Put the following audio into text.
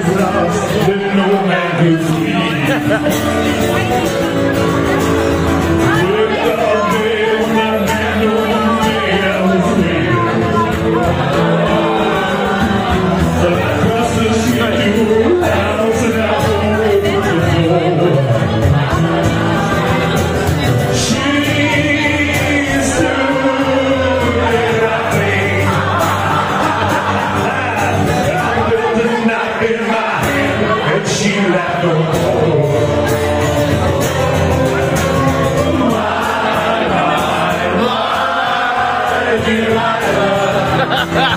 is. Ha ha!